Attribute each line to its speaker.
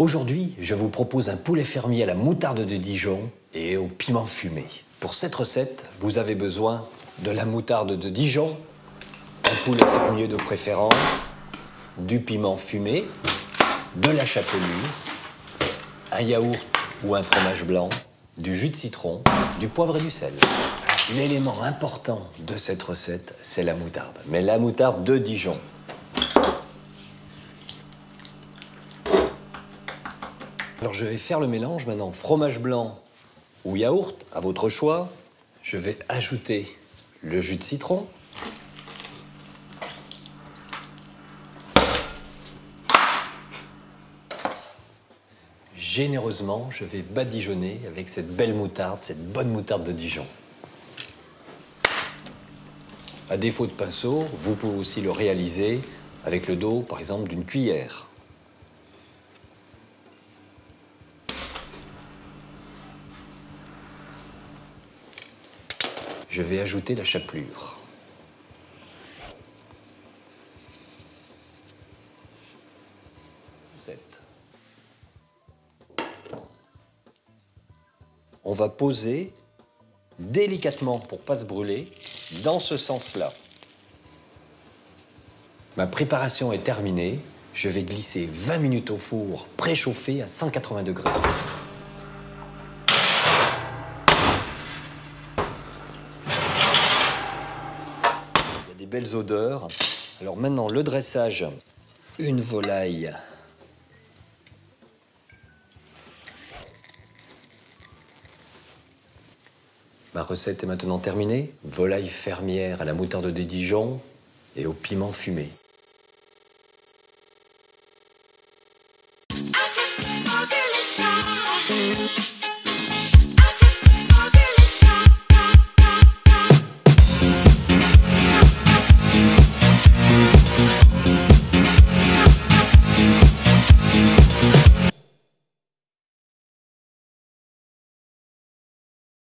Speaker 1: Aujourd'hui, je vous propose un poulet fermier à la moutarde de Dijon et au piment fumé. Pour cette recette, vous avez besoin de la moutarde de Dijon, un poulet fermier de préférence, du piment fumé, de la chapelure, un yaourt ou un fromage blanc, du jus de citron, du poivre et du sel. L'élément important de cette recette, c'est la moutarde. Mais la moutarde de Dijon. Alors je vais faire le mélange maintenant. Fromage blanc ou yaourt, à votre choix. Je vais ajouter le jus de citron. Généreusement, je vais badigeonner avec cette belle moutarde, cette bonne moutarde de Dijon. À défaut de pinceau, vous pouvez aussi le réaliser avec le dos, par exemple, d'une cuillère. Je vais ajouter la chapelure. On va poser délicatement pour pas se brûler dans ce sens-là. Ma préparation est terminée. Je vais glisser 20 minutes au four préchauffé à 180 degrés. Belles odeurs. Alors maintenant, le dressage. Une volaille Ma recette est maintenant terminée. Volaille fermière à la moutarde de Dijon et au piment fumé.